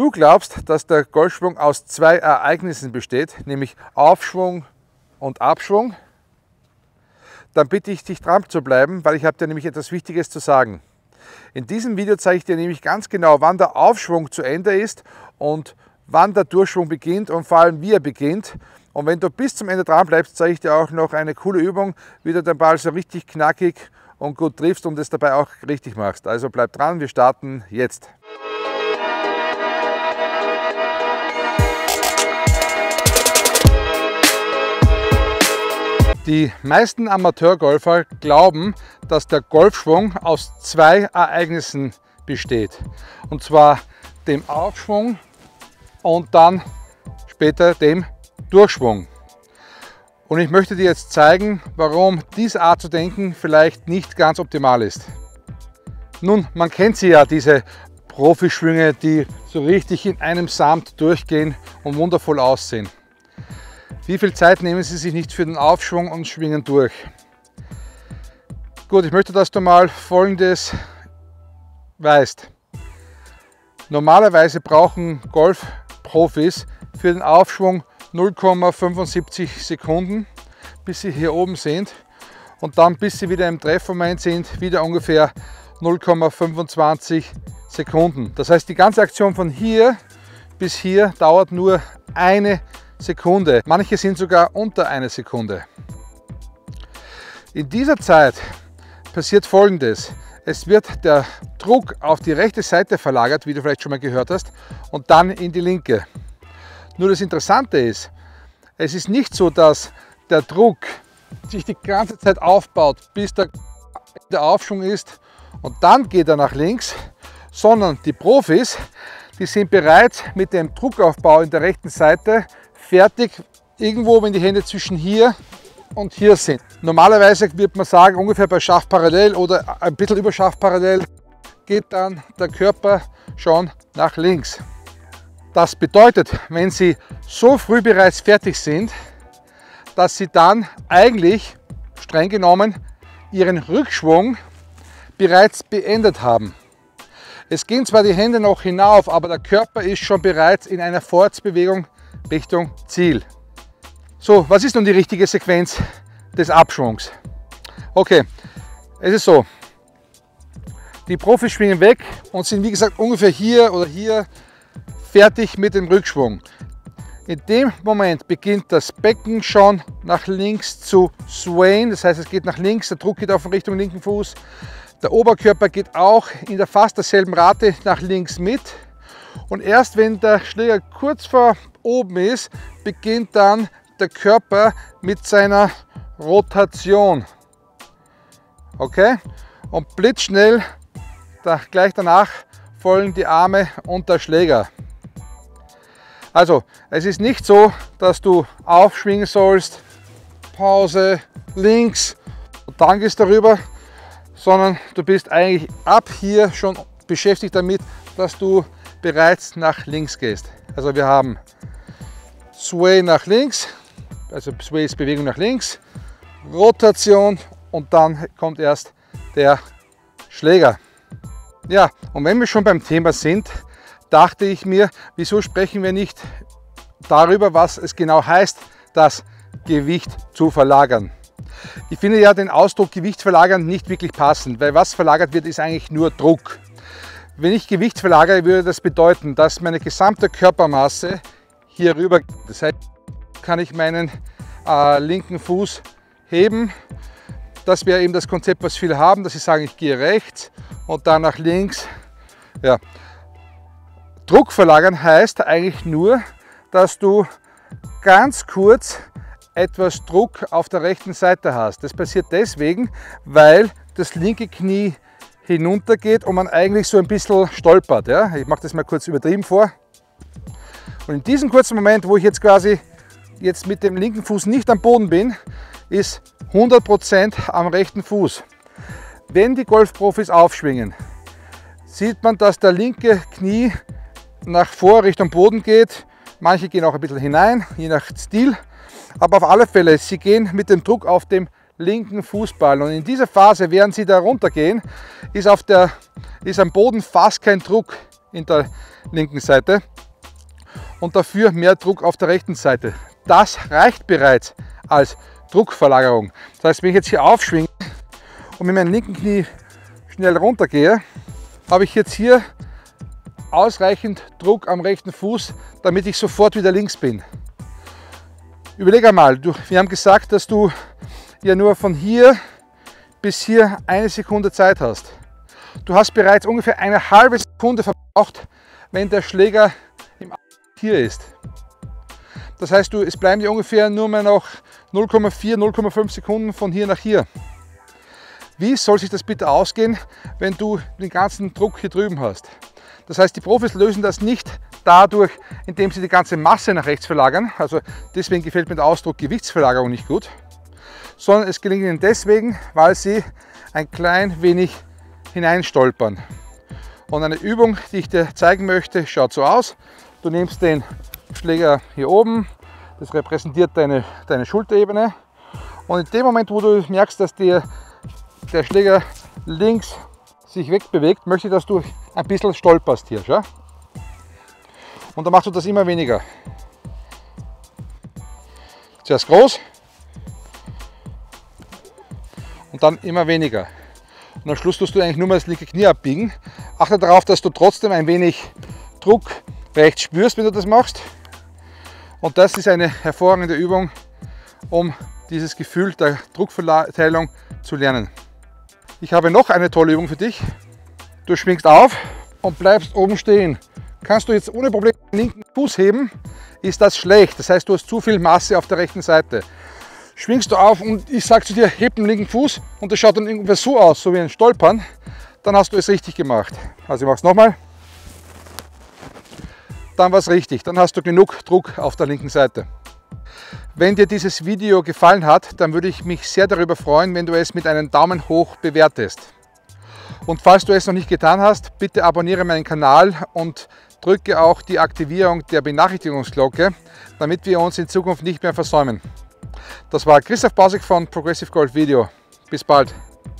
du glaubst, dass der Golfschwung aus zwei Ereignissen besteht, nämlich Aufschwung und Abschwung, dann bitte ich dich dran zu bleiben, weil ich habe dir nämlich etwas Wichtiges zu sagen. In diesem Video zeige ich dir nämlich ganz genau, wann der Aufschwung zu Ende ist und wann der Durchschwung beginnt und vor allem wie er beginnt. Und wenn du bis zum Ende dran bleibst, zeige ich dir auch noch eine coole Übung, wie du den Ball so richtig knackig und gut triffst und es dabei auch richtig machst. Also bleib dran, wir starten jetzt. Die meisten Amateurgolfer glauben, dass der Golfschwung aus zwei Ereignissen besteht. Und zwar dem Aufschwung und dann später dem Durchschwung. Und ich möchte dir jetzt zeigen, warum diese Art zu denken vielleicht nicht ganz optimal ist. Nun, man kennt sie ja, diese Profischwünge, die so richtig in einem Samt durchgehen und wundervoll aussehen. Wie viel Zeit nehmen Sie sich nicht für den Aufschwung und schwingen durch? Gut, ich möchte, dass du mal Folgendes weißt. Normalerweise brauchen Golfprofis für den Aufschwung 0,75 Sekunden, bis sie hier oben sind. Und dann, bis sie wieder im Treffmoment sind, wieder ungefähr 0,25 Sekunden. Das heißt, die ganze Aktion von hier bis hier dauert nur eine Sekunde. Manche sind sogar unter eine Sekunde. In dieser Zeit passiert folgendes. Es wird der Druck auf die rechte Seite verlagert, wie du vielleicht schon mal gehört hast, und dann in die linke. Nur das Interessante ist, es ist nicht so, dass der Druck sich die ganze Zeit aufbaut, bis der, der Aufschwung ist und dann geht er nach links, sondern die Profis, die sind bereits mit dem Druckaufbau in der rechten Seite fertig, irgendwo, wenn die Hände zwischen hier und hier sind. Normalerweise wird man sagen, ungefähr bei Schaft parallel oder ein bisschen über Schaft parallel geht dann der Körper schon nach links. Das bedeutet, wenn Sie so früh bereits fertig sind, dass Sie dann eigentlich, streng genommen, Ihren Rückschwung bereits beendet haben. Es gehen zwar die Hände noch hinauf, aber der Körper ist schon bereits in einer Vorwärtsbewegung Richtung Ziel. So, was ist nun die richtige Sequenz des Abschwungs? Okay, es ist so, die Profis schwingen weg und sind wie gesagt ungefähr hier oder hier fertig mit dem Rückschwung. In dem Moment beginnt das Becken schon nach links zu swayen, das heißt es geht nach links, der Druck geht auf Richtung linken Fuß. Der Oberkörper geht auch in der fast derselben Rate nach links mit. Und erst wenn der Schläger kurz vor oben ist, beginnt dann der Körper mit seiner Rotation. Okay? Und blitzschnell, da, gleich danach folgen die Arme und der Schläger. Also, es ist nicht so, dass du aufschwingen sollst, Pause, links und dann gehst du darüber, sondern du bist eigentlich ab hier schon beschäftigt damit, dass du bereits nach links gehst. Also wir haben Sway nach links, also Sway ist Bewegung nach links, Rotation und dann kommt erst der Schläger. Ja, und wenn wir schon beim Thema sind, dachte ich mir, wieso sprechen wir nicht darüber, was es genau heißt, das Gewicht zu verlagern. Ich finde ja den Ausdruck Gewicht verlagern nicht wirklich passend, weil was verlagert wird, ist eigentlich nur Druck. Wenn ich Gewicht verlagere, würde das bedeuten, dass meine gesamte Körpermasse hier rüber geht. Das heißt, kann ich meinen äh, linken Fuß heben. Das wäre eben das Konzept, was viele haben, dass sie sagen, ich gehe rechts und dann nach links. Ja. Druck verlagern heißt eigentlich nur, dass du ganz kurz etwas Druck auf der rechten Seite hast. Das passiert deswegen, weil das linke Knie hinuntergeht und man eigentlich so ein bisschen stolpert. Ja? Ich mache das mal kurz übertrieben vor. Und in diesem kurzen Moment, wo ich jetzt quasi jetzt mit dem linken Fuß nicht am Boden bin, ist 100% am rechten Fuß. Wenn die Golfprofis aufschwingen, sieht man, dass der linke Knie nach vor Richtung Boden geht. Manche gehen auch ein bisschen hinein, je nach Stil. Aber auf alle Fälle, sie gehen mit dem Druck auf dem linken Fußball. Und in dieser Phase, während sie da runtergehen, ist, auf der, ist am Boden fast kein Druck in der linken Seite und dafür mehr Druck auf der rechten Seite. Das reicht bereits als Druckverlagerung. Das heißt, wenn ich jetzt hier aufschwinge und mit meinem linken Knie schnell runtergehe, habe ich jetzt hier ausreichend Druck am rechten Fuß, damit ich sofort wieder links bin. Überleg einmal, du, wir haben gesagt, dass du ja nur von hier bis hier eine Sekunde Zeit hast. Du hast bereits ungefähr eine halbe Sekunde verbraucht, wenn der Schläger hier ist. Das heißt, du, es bleiben dir ungefähr nur mehr noch 0,4, 0,5 Sekunden von hier nach hier. Wie soll sich das bitte ausgehen, wenn du den ganzen Druck hier drüben hast? Das heißt, die Profis lösen das nicht dadurch, indem sie die ganze Masse nach rechts verlagern. Also deswegen gefällt mir der Ausdruck Gewichtsverlagerung nicht gut. Sondern es gelingt ihnen deswegen, weil sie ein klein wenig hineinstolpern. Und eine Übung, die ich dir zeigen möchte, schaut so aus. Du nimmst den Schläger hier oben, das repräsentiert deine, deine Schulterebene. Und in dem Moment, wo du merkst, dass dir der Schläger links sich wegbewegt, möchte ich, dass du ein bisschen stolperst hier. Schau? Und dann machst du das immer weniger. Zuerst groß und dann immer weniger. Und am Schluss tust du eigentlich nur mal das linke Knie abbiegen. Achte darauf, dass du trotzdem ein wenig Druck rechts spürst, wenn du das machst. Und das ist eine hervorragende Übung, um dieses Gefühl der Druckverteilung zu lernen. Ich habe noch eine tolle Übung für dich. Du schwingst auf und bleibst oben stehen. Kannst du jetzt ohne Probleme den linken Fuß heben, ist das schlecht. Das heißt, du hast zu viel Masse auf der rechten Seite. Schwingst du auf und ich sage zu dir, heb den linken Fuß und das schaut dann ungefähr so aus, so wie ein Stolpern, dann hast du es richtig gemacht. Also ich mache es nochmal. Dann war es richtig. Dann hast du genug Druck auf der linken Seite. Wenn dir dieses Video gefallen hat, dann würde ich mich sehr darüber freuen, wenn du es mit einem Daumen hoch bewertest. Und falls du es noch nicht getan hast, bitte abonniere meinen Kanal und drücke auch die Aktivierung der Benachrichtigungsglocke, damit wir uns in Zukunft nicht mehr versäumen. Das war Christoph Bausig von Progressive Golf Video. Bis bald.